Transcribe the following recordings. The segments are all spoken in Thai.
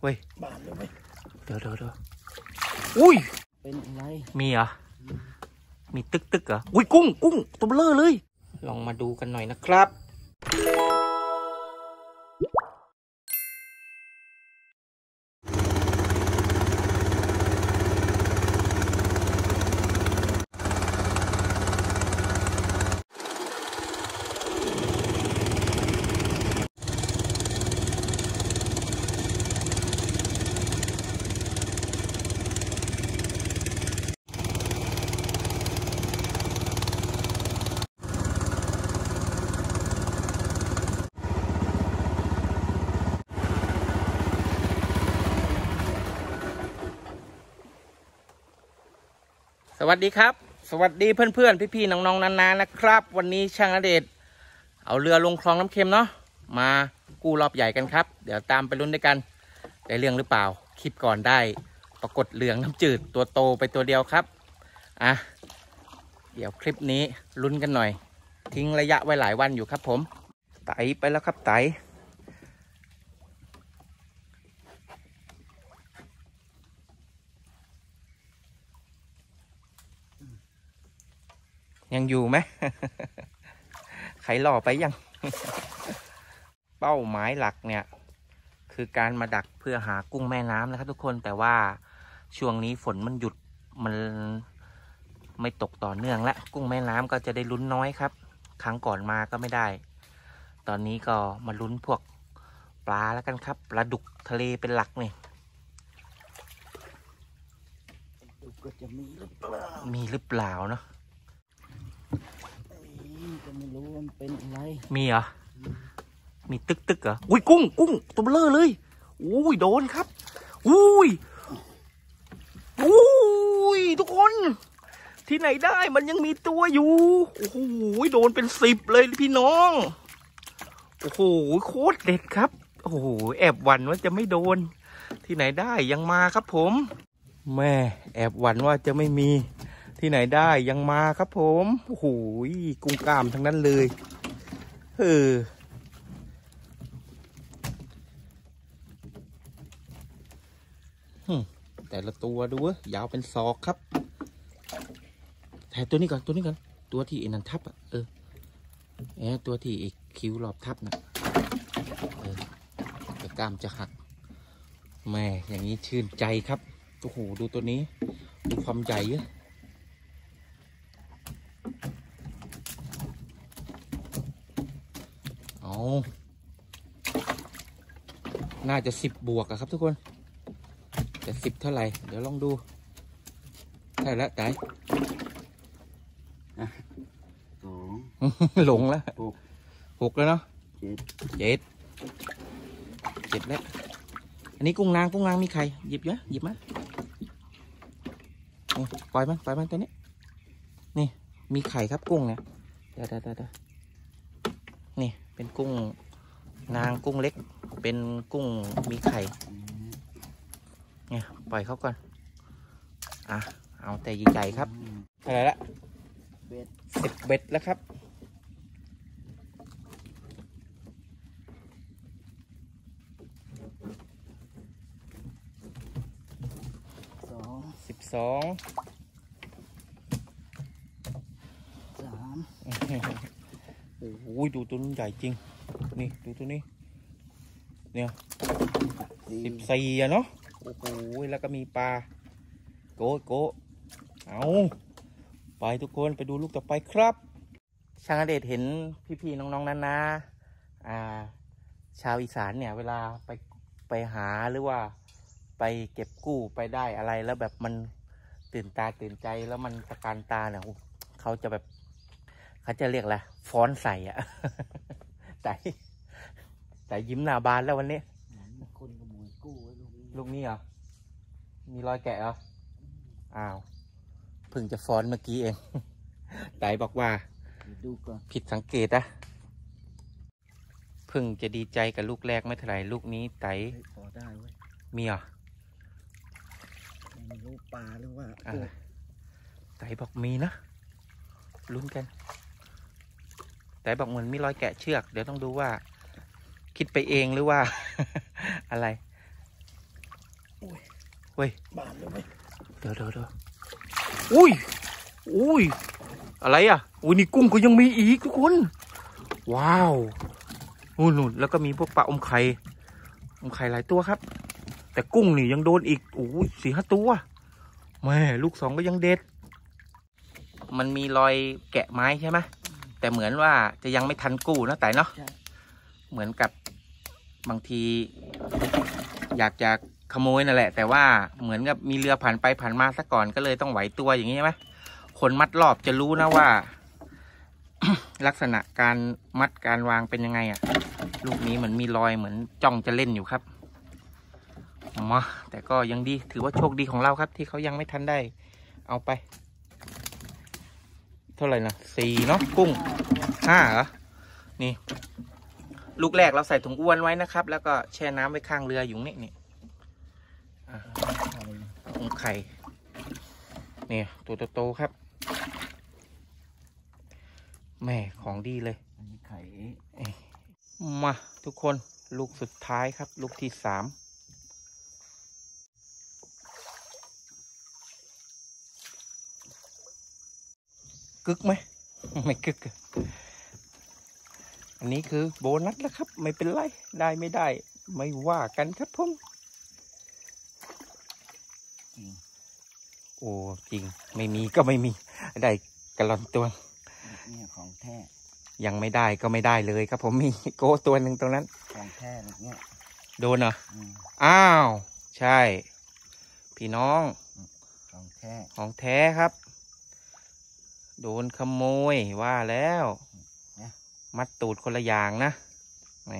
เว้ยบาดเลยเว้ยเดี๋ยวเดี๋ยวเดี๋ยวอุ้ย เป็นอะไร มีเหรอ มีตึกตึกเหรอ อุ้ยกุ้งกุ้งตัวเบลอเลย ลองมาดูกันหน่อยนะครับ วัสดีครับ สวัสดีเพื่อนๆ พี่ๆ น้องๆ นานานะครับ วันนี้ช่างอเดชเอาเรือลงคลองน้ำเค็มเนาะ มากู้รอบใหญ่กันครับ เดี๋ยวตามไปลุ้นด้วยกัน ได้เรื่องหรือเปล่า คลิปก่อนได้ ปรากฏเหลืองน้ำจืดตัวโตไปตัวเดียวครับ อะ เดี๋ยวคลิปนี้ลุ้นกันหน่อย ทิ้งระยะไว้หลายวันอยู่ครับผม ไตไปแล้วครับไต ยังอยู่ไหมใครหล่อไปยัง เป้าหมายหลักเนี่ย คือการมาดักเพื่อหากุ้งแม่น้ำนะครับ ทุกคนแต่ว่าช่วงนี้ฝนมันหยุดมันไม่ตกต่อเนื่องและกุ้งแม่น้ำก็จะได้ลุ้นน้อยครับ ครั้งก่อนมาก็ไม่ได้ ตอนนี้ก็มาลุ้นพวกปลาแล้วกันครับปลาดุกทะเลเป็นหลักนี่ดูก็จะมีหรือเปล่ามีหรือเปล่าเนาะเอ้ยก็ ไม่รู้ว่ามันเป็นอะไร มีเหรอ มีตึกตึกเหรอ อุ้ยกุ้งกุ้งตัวเบลอเลย อุ้ยโดนครับ อุ้ย อุ้ยทุกคน ที่ไหนได้มันยังมีตัวอยู่ โอ้โหโดนเป็นสิบเลยพี่น้อง โอ้โหโคตรเด็ดครับ โอ้โหแอบหวันว่าจะไม่โดน ที่ไหนได้ยังมาครับผม แม่แอบหวันว่าจะไม่มี ที่ไหนได้ยังมาครับผมโอ้โหกุ้งกล้ามทั้งนั้นเลยเออแต่ละตัวดูวยยาวเป็นศอกครับแต่ตัวนี้ก่อนตัวนี้ก่อนตัวที่ไอ้นันทับอะเออแอตัวที่ไอ้คิ้วรอบทับน่ะเออแต่กล้ามจะหักแม่อย่างนี้ชื่นใจครับโอ้โหดูตัวนี้ ดูความใหญ่เยอะเอา น่าจะสิบบวกอะครับทุกคน จะสิบเท่าไหร่ เดี๋ยวลองดูได้แล้วไตสองหลงแล้วหกหกแล้วเนาะเจ็ดเจ็ดเจ็ดแล้ว อันนี้กุ้งนางกุ้งนางมีใครหยิบเยอะหยิบมานี่ปล่อยมันปล่อยมันตัวนี้ นี่มีไข่ครับกุ้งเนี่ยเดี๋ยวเดี๋ยวเดี๋ยวเดี๋ยวนี่เป็นกุ้งนางกุ้งเล็ก เป็นกุ้งมีไข่เนี่ยปล่อยเขาก่อน อะ เอาแต่ใหญ่ๆครับอืมเท่าไหร่ละเบ็ดสิบเบ็ดแล้วครับสองสิบสอง สาม โอ้โหดูตัวนี้ใหญ่จริง นี่ดูตัวนี้ เนี่ยสี่สิบสี่อะเนาะ โอ้โห แล้วก็มีปลา โกะโกะเอาไปทุกคนไปดูลูกต่อไปครับช่างอเดชเห็นพี่ๆน้องๆนานาอ่า ชาวอีสานเนี่ยเวลาไปไปหาหรือว่าไปเก็บกู้ไปได้อะไรแล้วแบบมันตื่นตาตื่นใจแล้วมันตะการตาเนี่ยโอ้เขาจะแบบ เขาจะเรียกอะไรฟ้อนใส่อะใส่ใส่ยิ้มหน้าบานแล้ววันนี้มีคนขโมยกู้ไว้ลูกนี้ลูกนี้เหรอ มีรอยแกะเหรอ อ้าวเพิ่งจะฟ้อนเมื่อกี้เองไตบอกว่าเดี๋ยวดูก่อนผิดสังเกตนะเพิ่งจะดีใจกับลูกแรกไม่เท่าไหร่ลูกนี้ไตเฮ้ยพอได้เว้ยมีเหรอไม่รู้ปลาหรือว่าอะไรไตบอกมีนะลุ้นกัน ไตบอกเหมือนมีรอยแกะเชือก เดี๋ยวต้องดูว่า คิดไปเองหรือว่า อะไรว้ยบานเลยไหมเดี๋ยวเดี๋ยวเดี๋ยวอุ้ยอุ้ยอะไรอะอุ้ยนี่กุ้งก็ยังมีอีกทุกคน ว้าวนู่นนู่นแล้วก็มีพวกปลาอมไข่อมไข่หลายตัวครับ แต่กุ้งนี่ยังโดนอีกโอ้ยสี่ห้าตัวแม่ลูกสองก็ยังเด็ด มันมีรอยแกะไม้ใช่ไหม แต่เหมือนว่าจะยังไม่ทันกู้นะแต่เนาะใช่เหมือนกับบางที อยากจะขโมยนั่นแหละ แต่ว่าเหมือนกับมีเรือผ่านไปผ่านมาซะก่อนก็เลยต้องไหวตัวอย่างนี้ใช่ไหมคนมัดรอบจะรู้นะว่า ลักษณะการมัดการวางเป็นยังไงอะ่ะ ลูกนี้เหมือนมีรอยเหมือนจ้องจะเล่นอยู่ครับมาแต่ก็ยังดีถือว่าโชคดีของเราครับ ที่เขายังไม่ทันได้ เอาไปเท่าไหร่นะสี่เนาะกุ้งห้าเหรอนี่ ลูกแรกเราใส่ถุงอ้วนไว้นะครับ แล้วก็แช่น้ำไว้ข้างเรืออยู่นี่นี่อะถุงไข่นี่ตัวโตๆครับแม่ของดีเลยอันนี้ไข่มาทุกคนลูกสุดท้ายครับ ลูกที่สาม กึกไหมไม่กึกอะอันนี้คือโบนัสแล้วครับ ไม่เป็นไร ได้ไม่ได้ ไม่ว่ากันครับผมจริงโอ้จริง ไม่มีก็ไม่มี ได้กระลอนตัวเนี่ยของแท้ยังไม่ได้ก็ไม่ได้เลยครับผมมีโก้ตัวหนึ่งตรงนั้น ของแท้เนี่ยโดนเหรออืมอ้าว ใช่ พี่น้อง ของแท้ ของแท้ครับ โดนขโมยว่าแล้วมัดตูดคนละอย่างนะแหม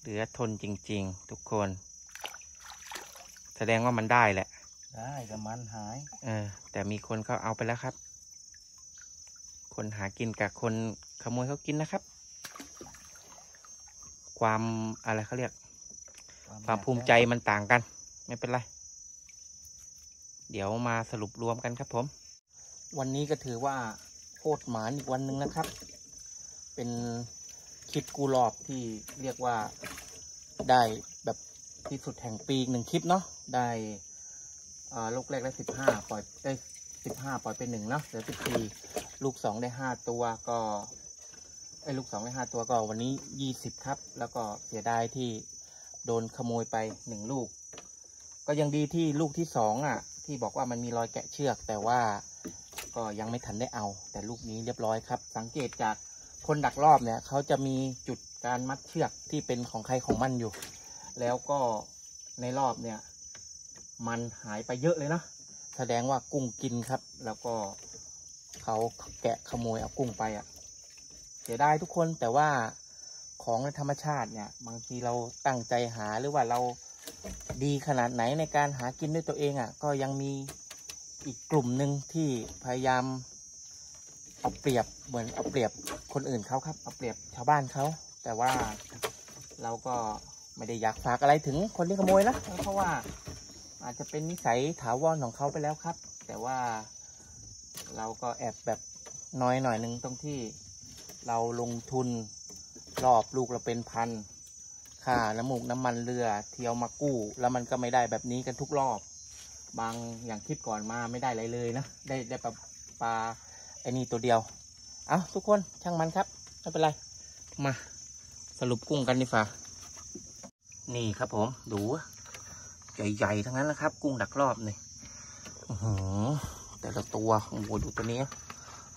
เหลือทนจริง ๆ ทุกคน แสดงว่ามันได้แหละ ได้กับมันหาย เออ แต่มีคนเขาเอาไปแล้วครับ คนหากินกับคนขโมยเขากินนะครับ ความอะไรเขาเรียก ความภูมิใจมันต่างกัน ไม่เป็นไร เดี๋ยวมาสรุปรวมกันครับผม วันนี้ก็ถือว่าโคตรหมานอีกวันหนึ่งนะครับ เป็นคลิปกูรอบที่เรียกว่าได้แบบที่สุดแห่งปีหนึ่งคลิปเนาะได้ลูกแรกได้สิบห้าปล่อยได้สิบห้าปล่อยเป็นหนึ่งเนาะเหลือสิบสี่ลูกสองได้ห้าตัวก็ไอ้ลูกสองได้ห้าตัวก็วันนี้ยี่สิบครับ แล้วก็เสียดายที่โดนขโมยไปหนึ่งลูก ก็ยังดีที่ลูกที่สองอะ ที่บอกว่ามันมีรอยแกะเชือก แต่ว่า ก็ยังไม่ทันได้เอา แต่ลูกนี้เรียบร้อยครับ สังเกตจากคนดักรอบเนี่ยเขาจะมีจุดการมัดเชือกที่เป็นของใครของมันอยู่ แล้วก็ในรอบเนี่ย มันหายไปเยอะเลยนะแสดงว่ากุ้งกินครับ แล้วก็เขาแกะขโมยเอากุ้งไปอะเสียดายทุกคนแต่ว่าของในธรรมชาติเนี่ย บางทีเราตั้งใจหาหรือว่าเราดีขนาดไหนในการหากินด้วยตัวเองอะ่ะ ก็ยังมี อีกกลุ่มหนึ่งที่พยายามเอาเปรียบเหมือนเอาเปรียบคนอื่นเขาครับเอาเปรียบชาวบ้านเขาแต่ว่าเราก็ไม่ได้อยากฝากอะไรถึงคนที่ขโมยนะเพราะว่าอาจจะเป็นนิสัยถาวรของเขาไปแล้วครับ แต่ว่าเราก็แอบแบบน้อยหน่อยหนึ่งตรงที่เราลงทุนรอบลูกเราเป็นพันค่าน้ำมูกน้ำมันเรือเที่ยวมากู้ แล้วมันก็ไม่ได้แบบนี้กันทุกรอบ บางอย่างคลิปก่อนมาไม่ได้อะไรเลยนะ ได้ได้ปลาปลาไอ้นี่ตัวเดียว เอ้าทุกคนช่างมันครับ ไม่เป็นไร มาสรุปกุ้งกันดีกว่านี่ครับผม ดู ใหญ่ๆ ทั้งนั้นนะครับ กุ้งดักลอบนี่อื้อหือแต่ละตัวโอ้โหดูตัวนี้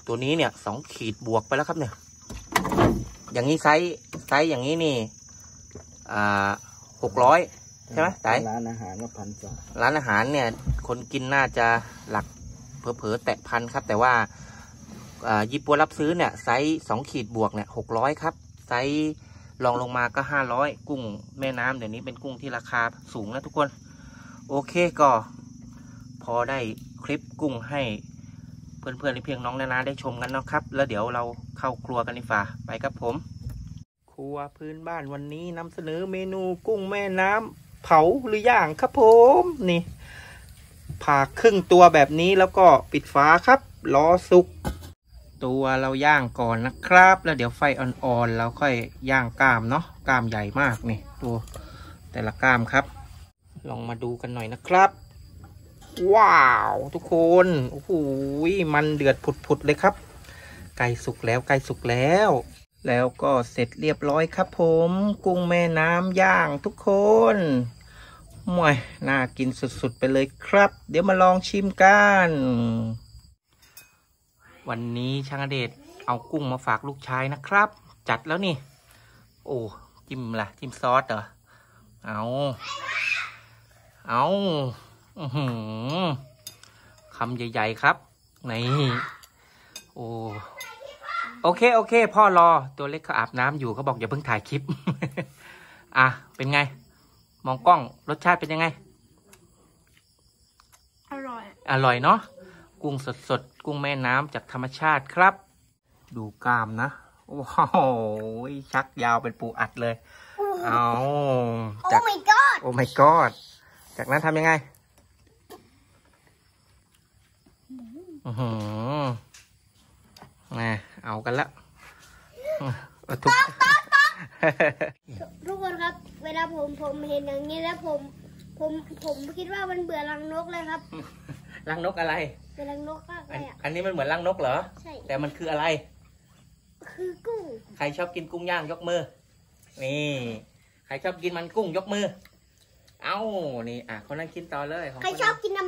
ตัวนี้เนี่ยสองขีดบวกไปแล้วครับเนี่ย อย่างนี้ไซส์ไซส์อย่างนี้นี่ อ่าหกร้อย ใช่ไหมไตร้านอาหารก็พันกว่าร้านอาหารเนี่ย คนกินน่าจะหลักเผลอๆแตะพันครับ แต่ว่าอ่ายี่ปั๊วรับซื้อเนี่ย ไซส์สองขีดบวกเนี่ยหกร้อยครับ ไซส์รองลงมาก็ห้าร้อยกุ้งแม่น้ำเดี๋ยวนี้เป็นกุ้งที่ราคาสูงนะทุกคน โอเคก็ พอได้คลิปกุ้งให้เพื่อนๆในเพียงน้องนานาได้ชมกันเนาะครับ แล้วเดี๋ยวเราเข้าครัวกันดีฝ่าไปครับผม ครัวพื้นบ้านวันนี้นำเสนอเมนูกุ้งแม่น้ำ เผาหรือย่างครับผมนี่ผ่าครึ่งตัวแบบนี้แล้วก็ปิดฝาครับรอสุก ตัวเราย่างก่อนนะครับ แล้วเดี๋ยวไฟอ่อนๆแล้วค่อยย่างกล้ามเนาะกล้ามใหญ่มากนี่ดูแต่ละกล้ามครับ ลองมาดูกันหน่อยนะครับ ว้าวทุกคนโอ้โหมันเดือดผุดๆเลยครับ ไก่สุกแล้วไก่สุกแล้ว แล้วก็เสร็จเรียบร้อยครับผม กุ้งแม่น้ำย่างทุกคนมวยน่ากินสุดๆไปเลยครับ เดี๋ยวมาลองชิมกัน วันนี้ช่างเดชเอากุ้งมาฝากลูกชายนะครับ จัดแล้วนี่ โอ้จิ้มล่ะ จิ้มซอสเหรอ เอาเอาอือหือคำใหญ่ ๆ ครับนี่โอ้ โอเคโอเค พ่อรอตัวเล็กเขาอาบน้ำอยู่เขาบอกอย่าเพิ่งถ่ายคลิป อะเป็นไง มองกล้องรสชาติเป็นยังไง อร่อย อร่อยเนาะกุ้งสดๆกุ้งแม่น้ำจากธรรมชาติครับ ดูกล้ามนะว้าวชักยาวเป็นปูอัดเลยเอาโอ้จาก my god โอ้ my god จากนั้นทำยังไง อือหือ นะเอากันละเอาทุกทุกคนครับ เวลาผมผมเห็นอย่างนี้แล้วผม ผมผมคิดว่ามันเบื่อรังนกเลยครับรังนกอะไรเป็นรังนกมากเลอันยอะอันนี้มันเหมือนรังนกเหรอใช่แต่มันคืออะไร คือกุ้ง ใครชอบกินกุ้งย่างยกมือ นี่ ใครชอบกินมันกุ้งยกมือ เอ้านี่อะคนนั้นกินต่อเลยขงใครนชอบกินน้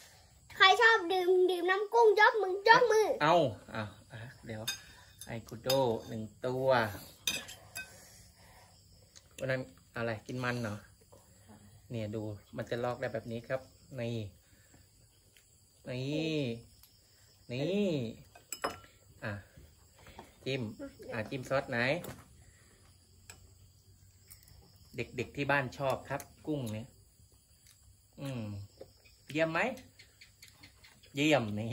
ำใครชอบดื่มดื่มน้ำกุ้งยกมือยกมือ เอ้าอะอะ เดี๋ยวไอคุโดหนึ่งตัววันนั้นอะไรกินมันเหรอเนี่ยดูมันจะลอกได้แบบนี้ครับนี่นี่นี่อะจิ้มอะจิ้มซอสไหน เด็กๆที่บ้านชอบครับ กุ้งเนี่ย อืม เยี่ยมไหม เยี่ยมนี่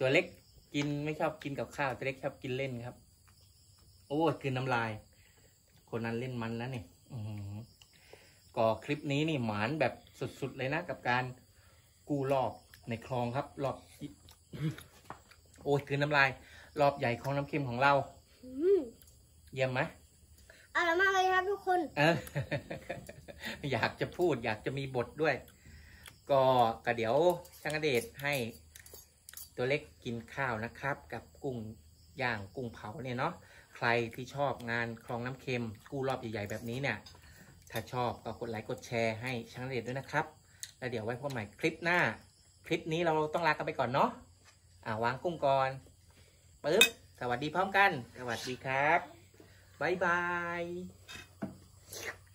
ตัวเล็ก กินไม่ชอบกินกับข้าวตัวเล็กชอบกินเล่นครับ โอ้ยคืนน้ำลาย คนนั้นเล่นมันแล้วนี่อื้อหือก็คลิปนี้นี่หมานแบบสุดๆเลยนะ กับการกู้รอบในคลองครับ รอบ โอ้ยคืนน้ำลาย รอบใหญ่ของน้ำเค็มของเราอืมเยี่ยมไหมอร่อยมากเลยครับทุกคนเอออยากจะพูด อยากจะมีบทด้วย ก็กระเดี๋ยวช่างอเดชให้ ตัวเล็กกินข้าวนะครับ กับกุ้งย่างกุ้งเผาเนี่ยเนาะใครที่ชอบงานคลองน้ำเค็มกู้รอบใหญ่ๆแบบนี้เนี่ย ถ้าชอบก็กดไลค์กดแชร์ให้ช่างเดชด้วยนะครับ แล้วเดี๋ยวไว้พบใหม่คลิปหน้า คลิปนี้เราต้องลากันไปก่อนเนาะอ่าวางกุ้งก่อนปึ๊บสวัสดีพร้อมกัน สวัสดีครับบ๊ายบาย